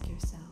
ask yourself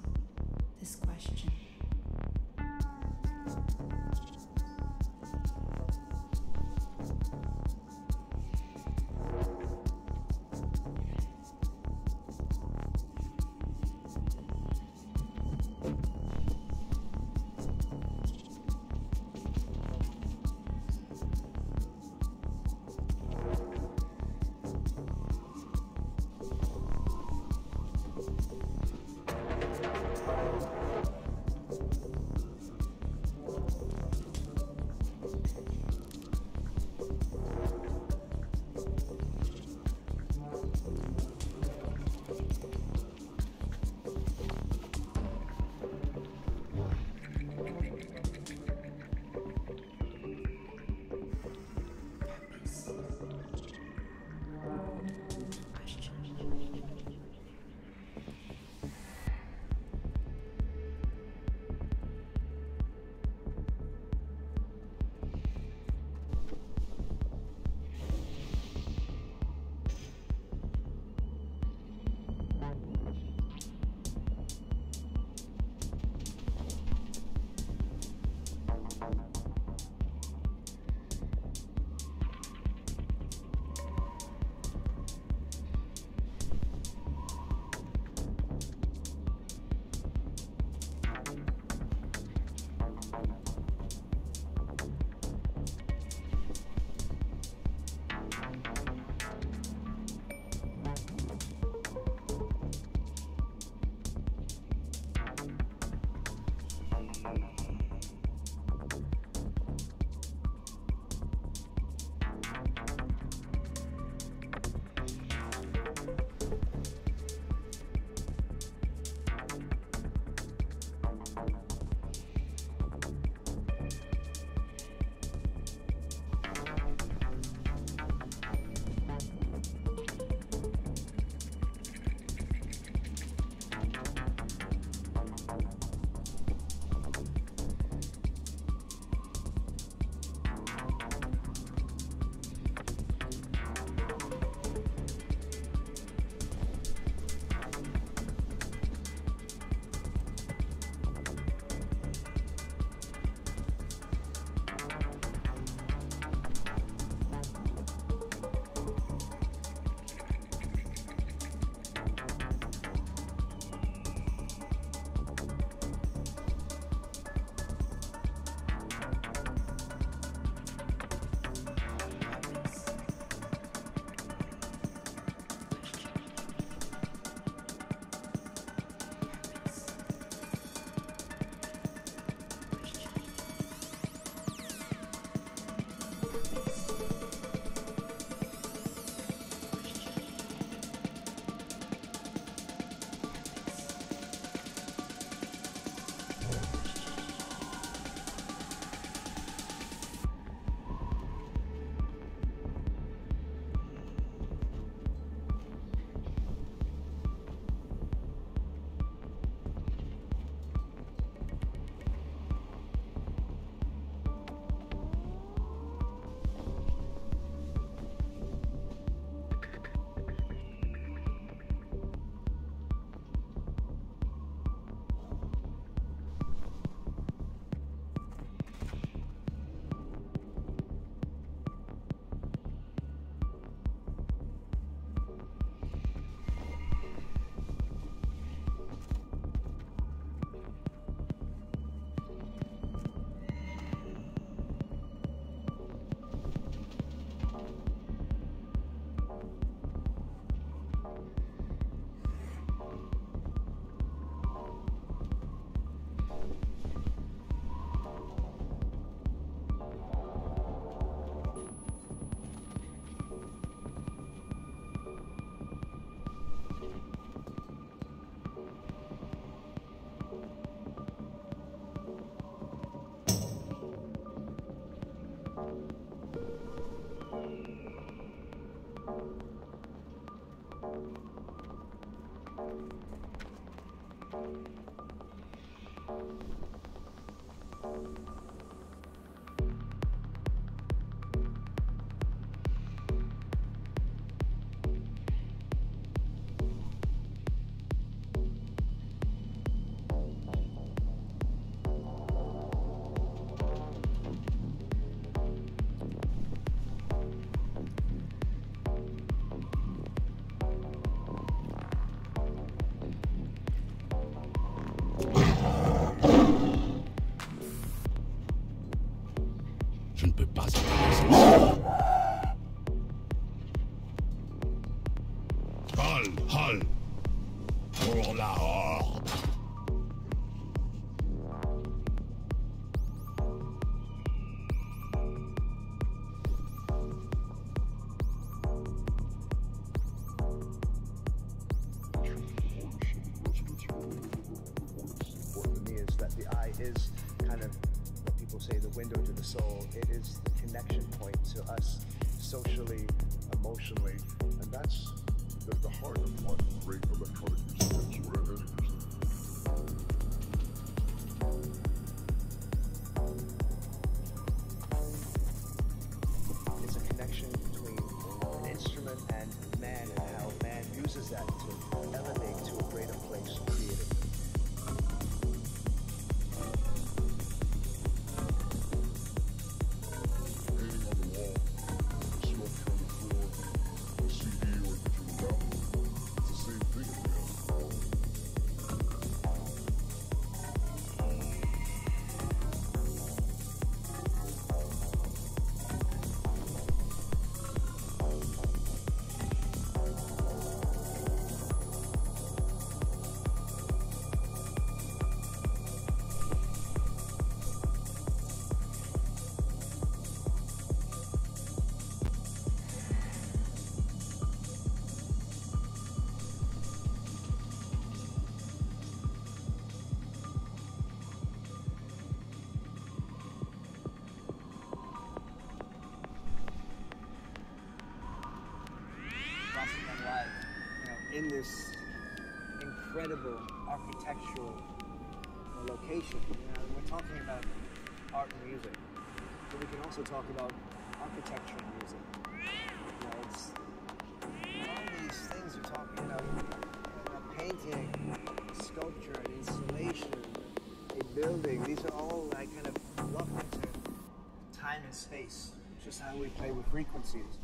soul. It is the connection point to us socially, my life, you know, in this incredible architectural location. You know, we're talking about art and music, but we can also talk about architecture and music. You know, it's all these things you're talking, about, a painting, a sculpture, an installation, a building. These are all like kind of lumped into time and space. Just how we play with. Frequencies.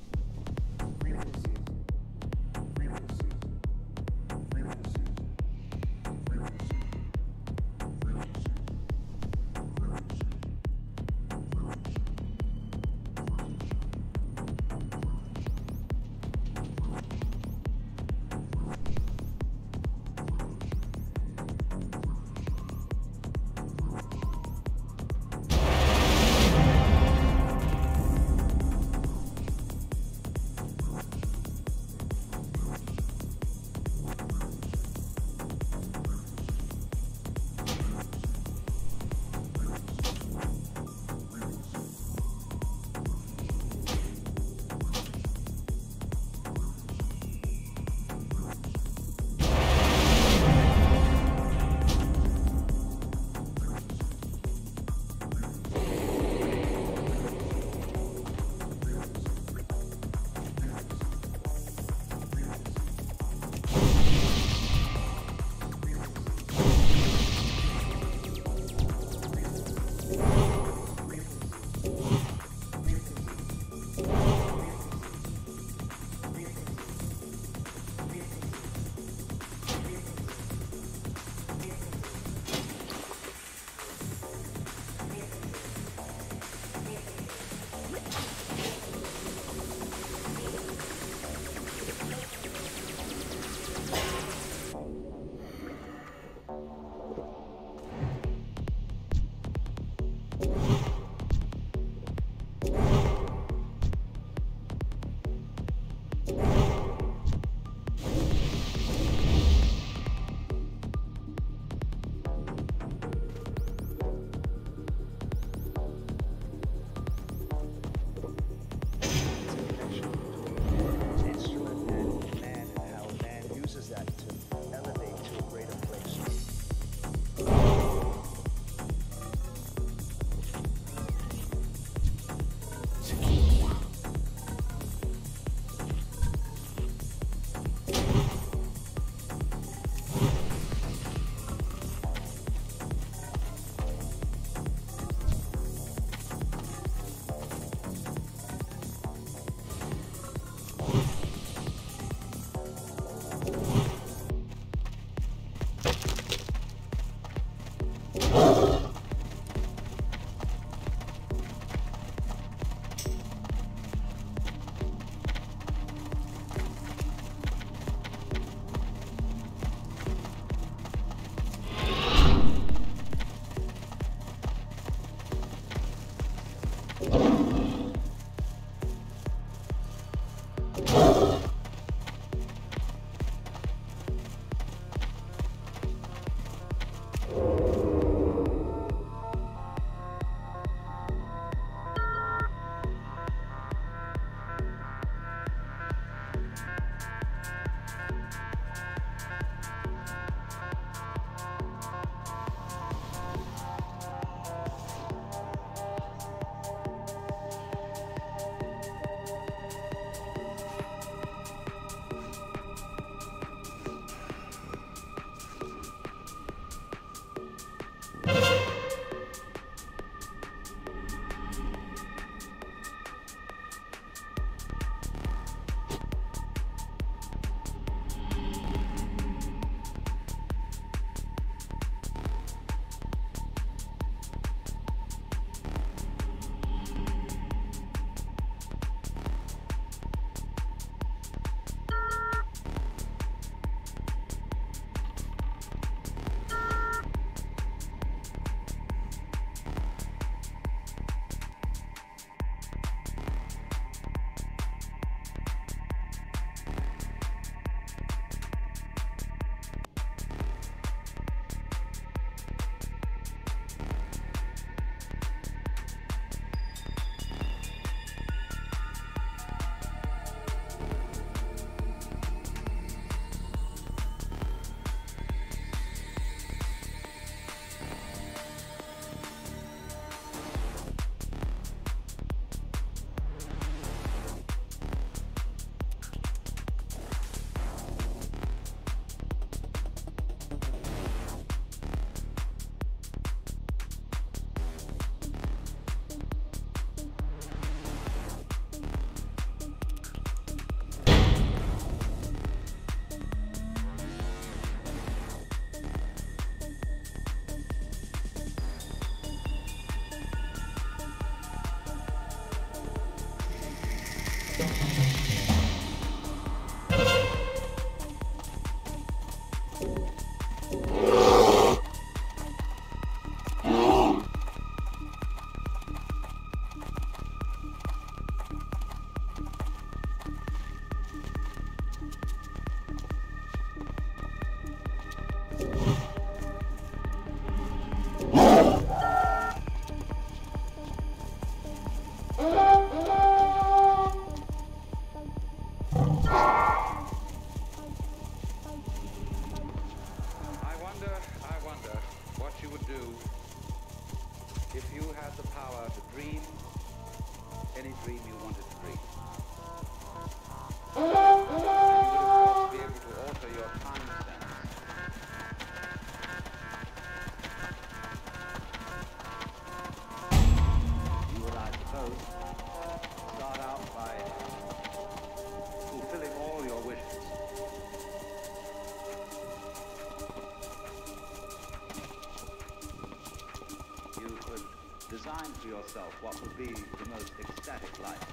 yourself what will be the most ecstatic life.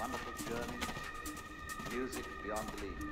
Wonderful journeys, music beyond belief.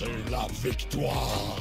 Cherchez la victoire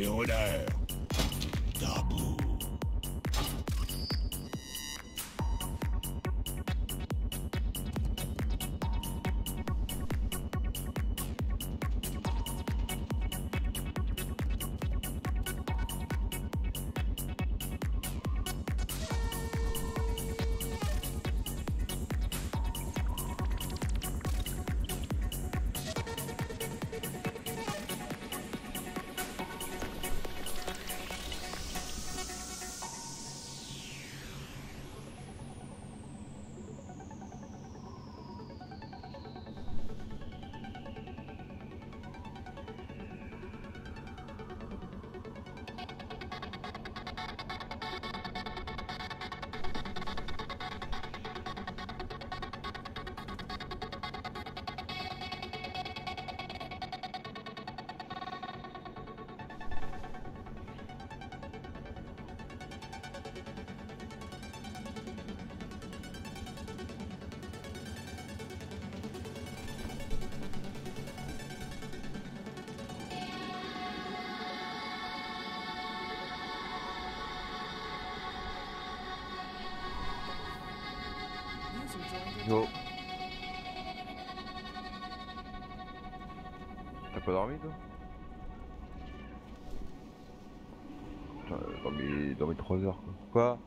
de hora. go. T'as pas dormi toi? Putain, dans 3 heures quoi. Quoi?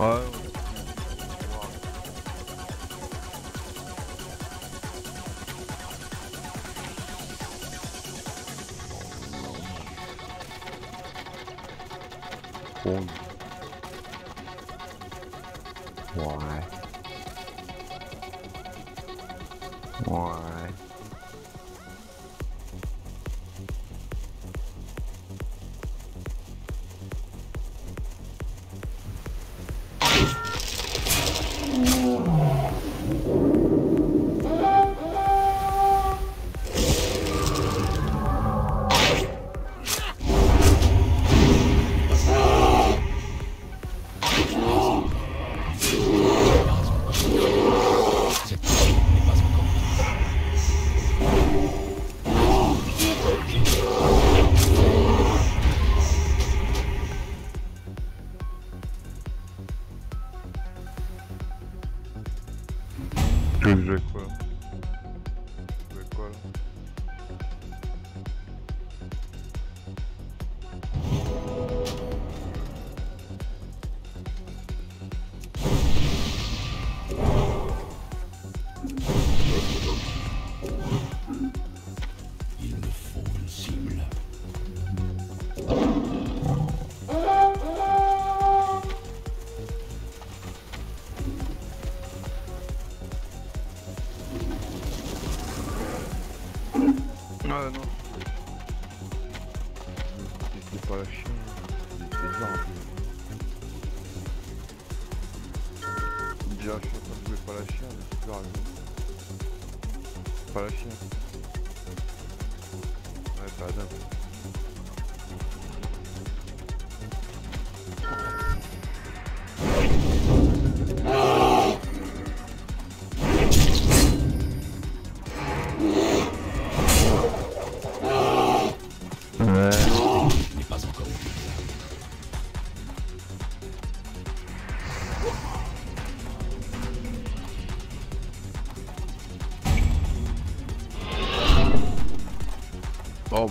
아유. Oh,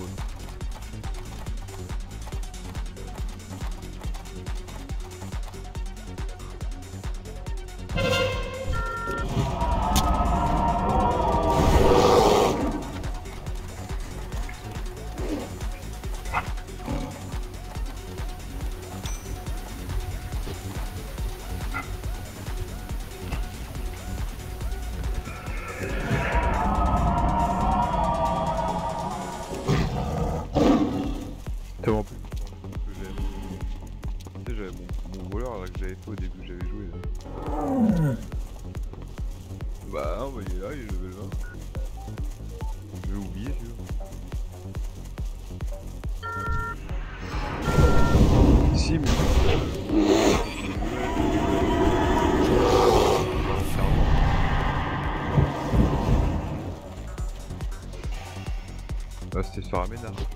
Farmina.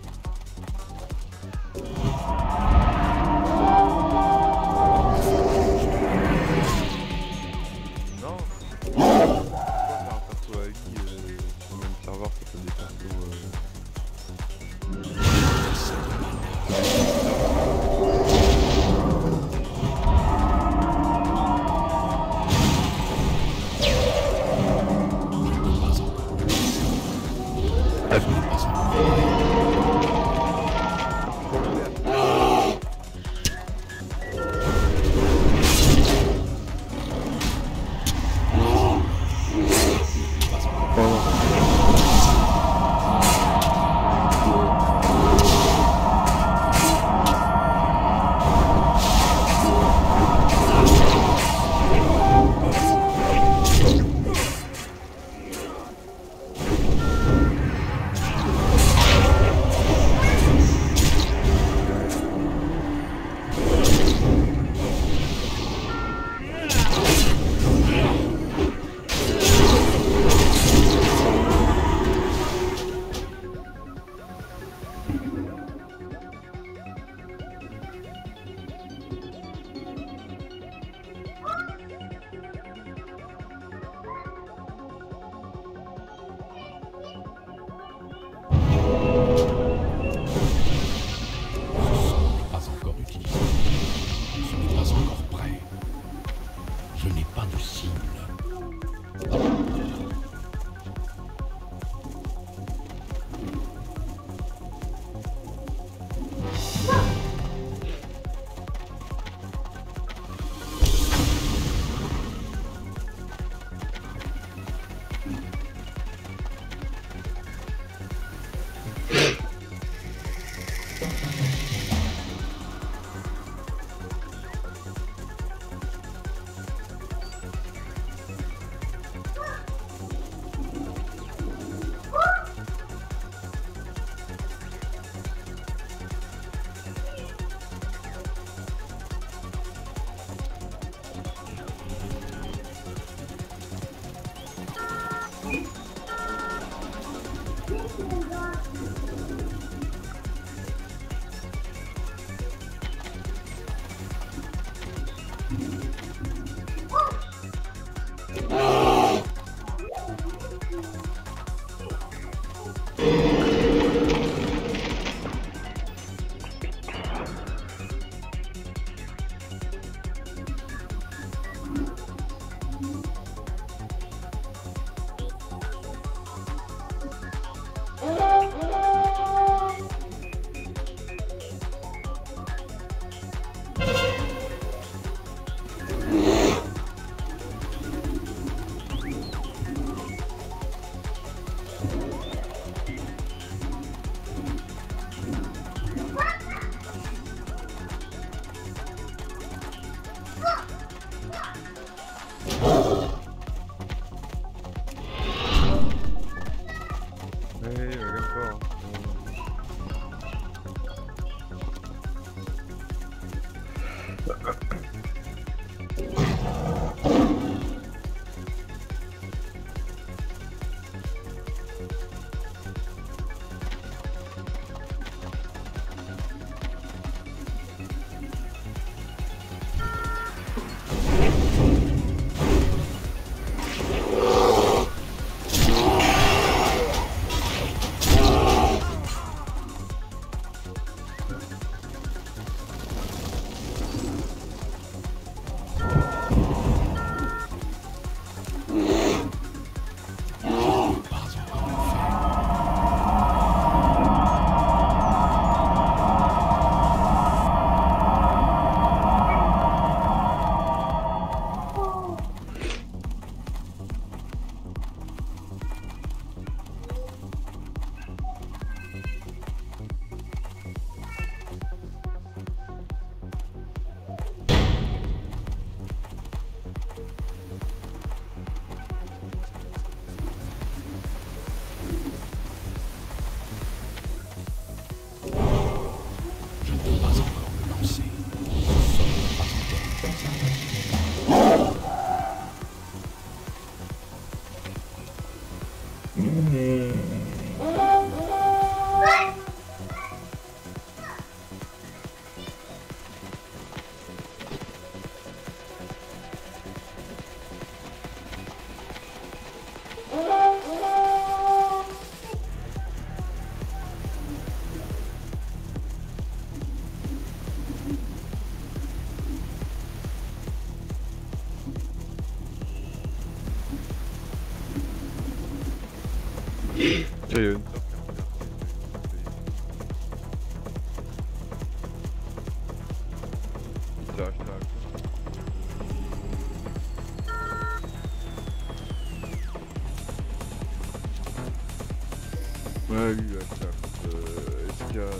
Euh,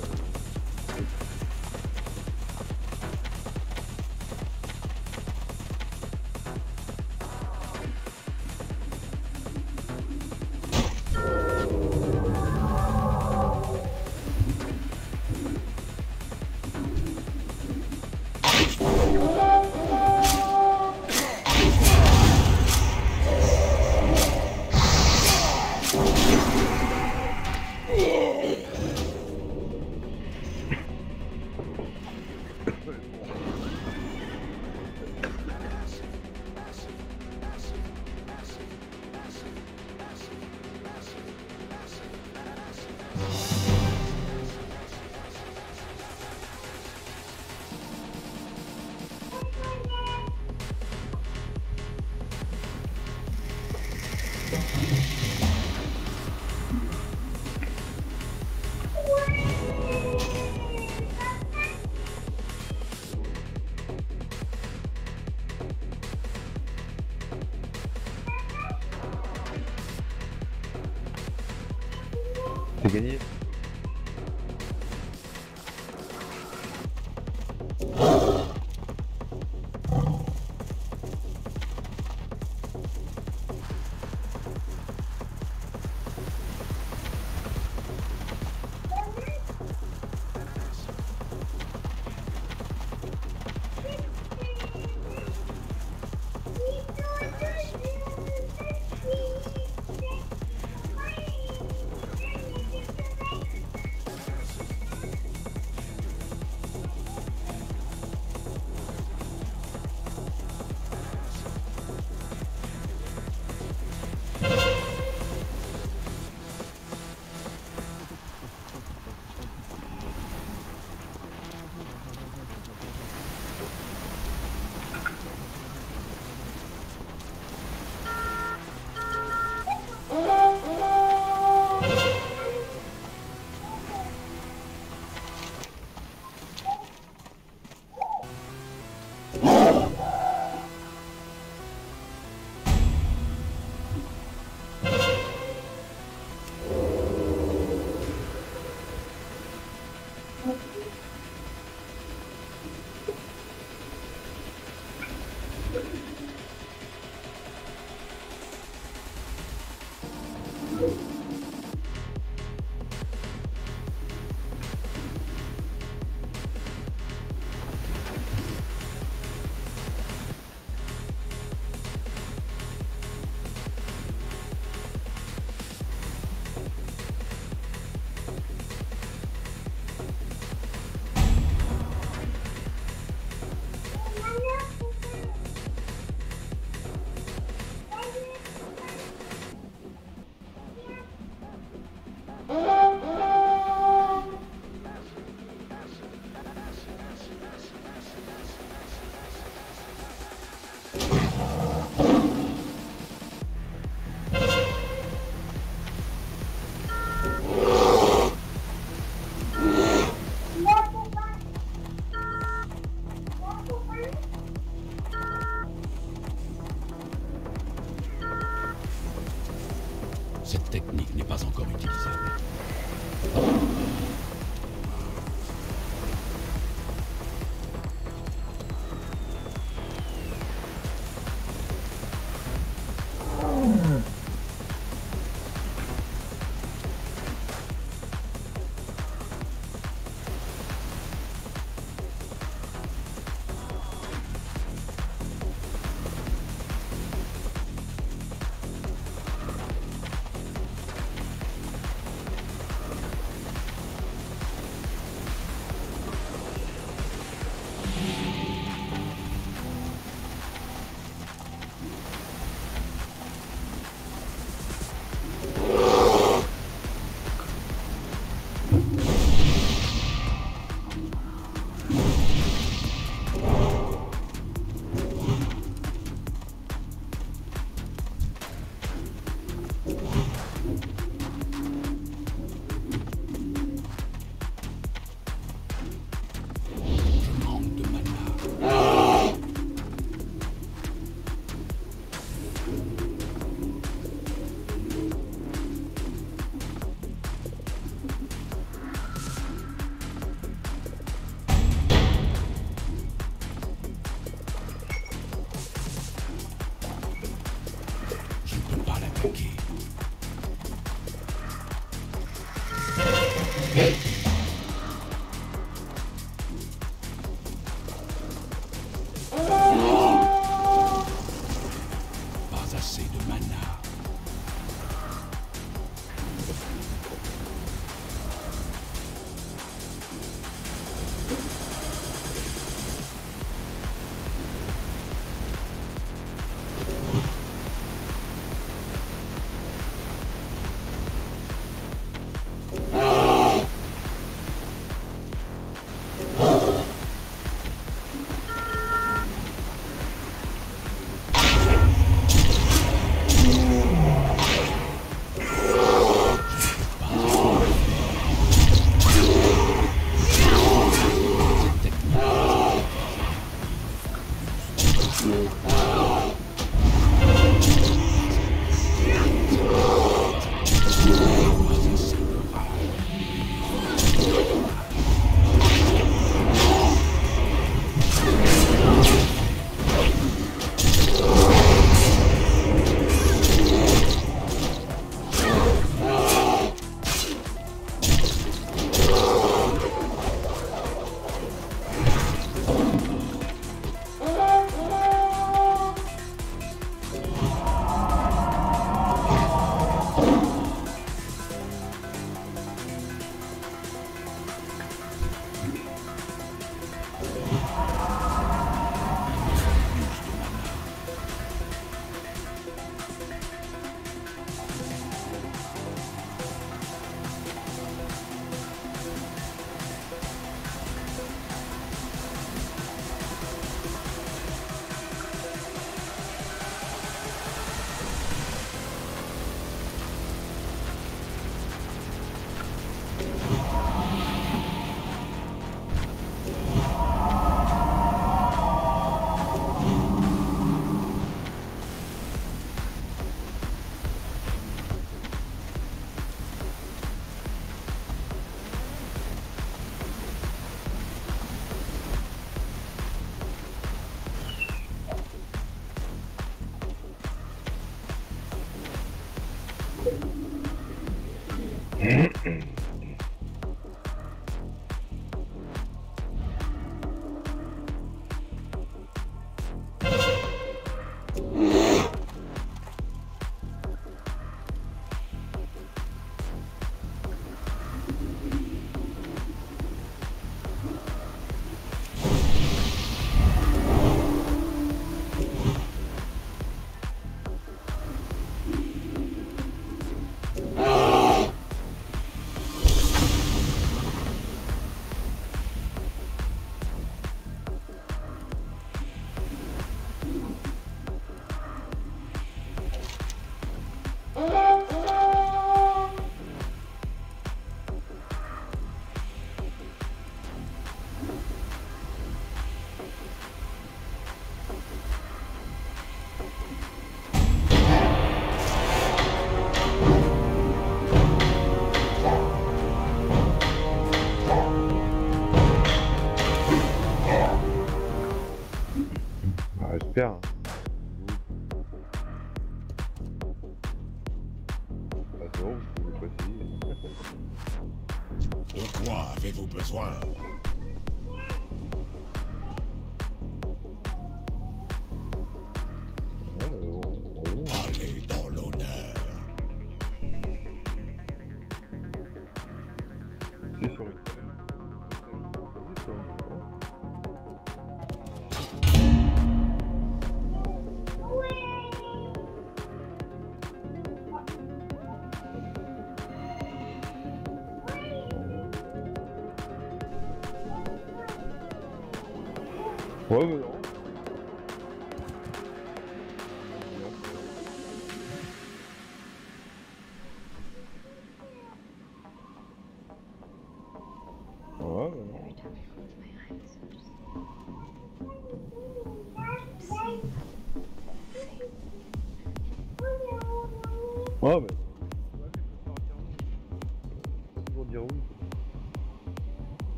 Wollen wir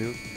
Il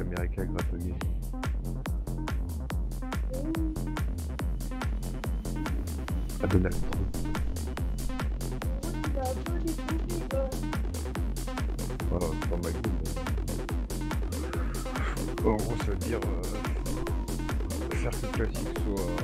américain gratonné. À Donald Trump. Voilà, c'est pas mal. En gros, ça veut dire euh, faire que le classique soit.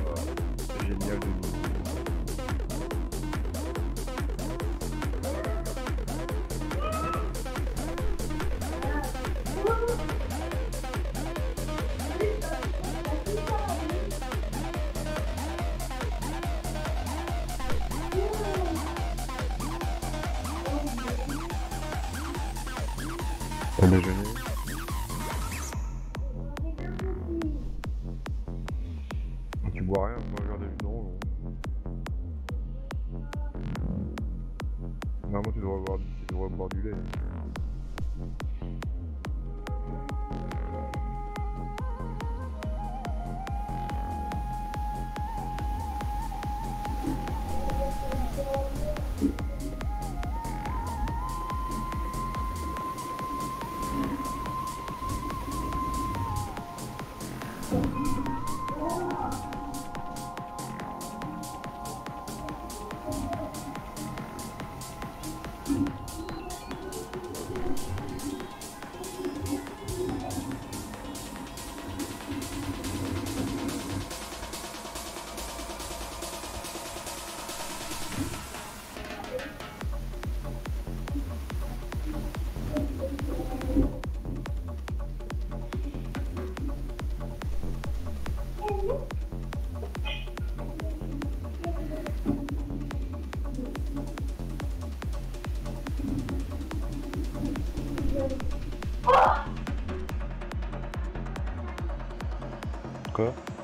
볼까요?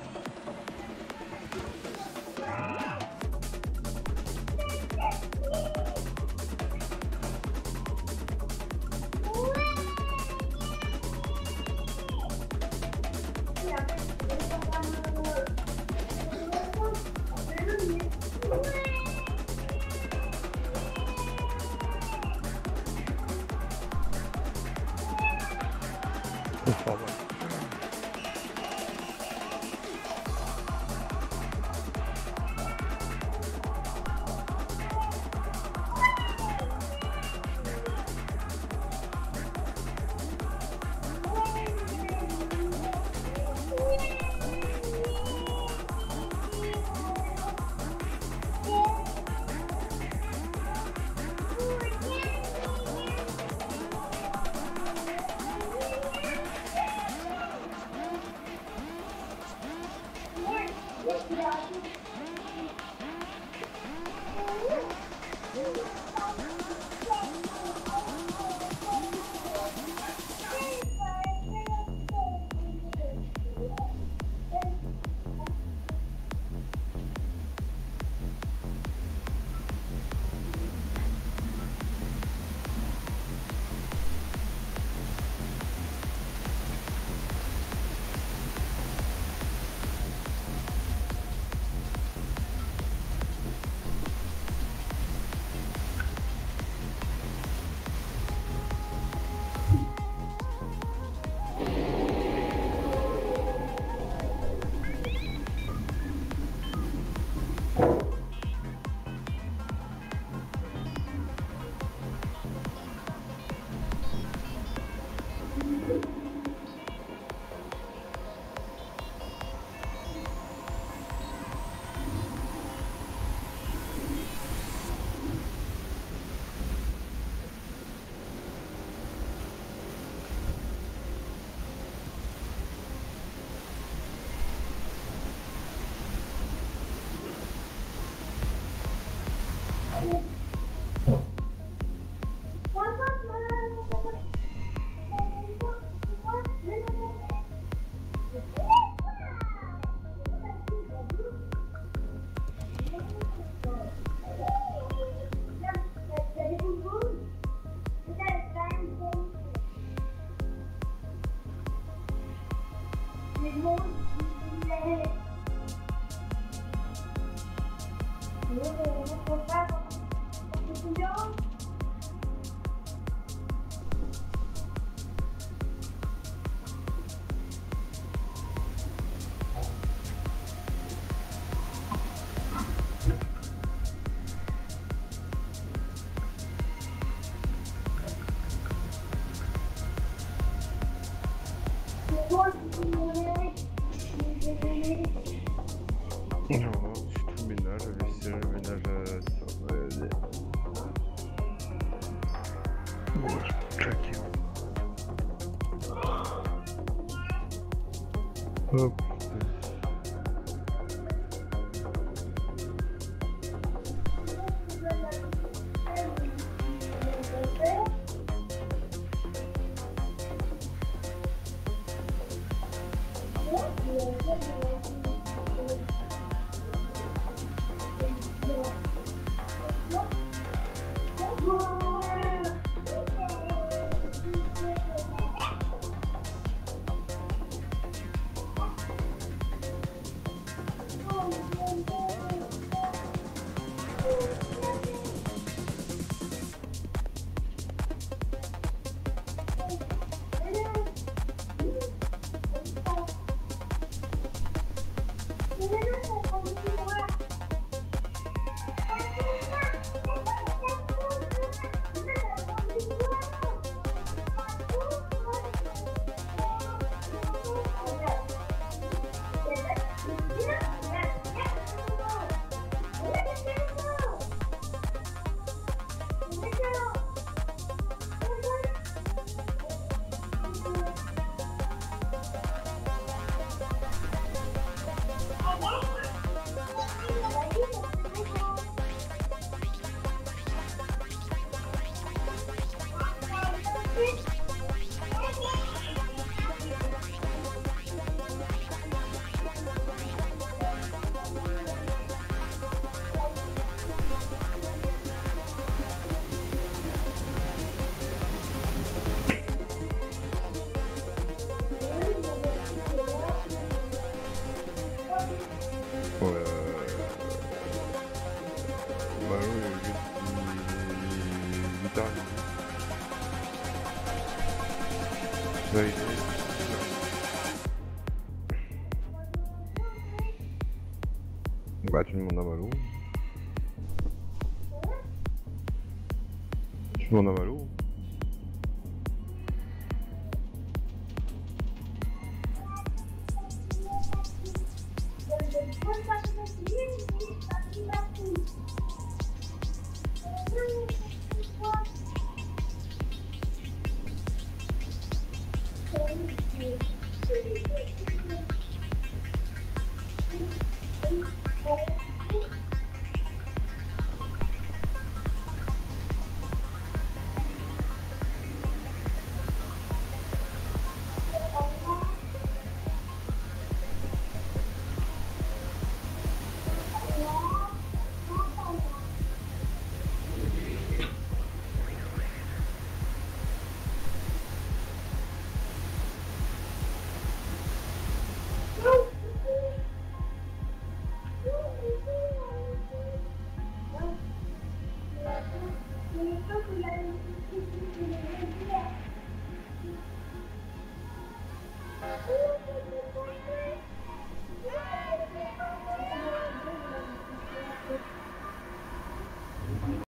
j'ai mis mon.